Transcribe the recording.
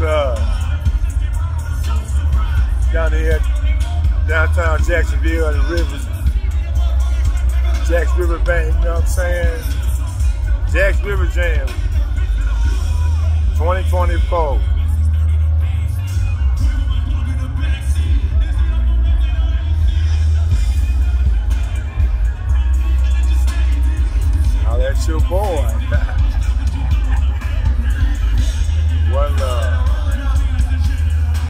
uh, down here downtown Jacksonville and the rivers. Jacks River Bank, you know what I'm saying? Jax River Jam 2024. Now that's your boy.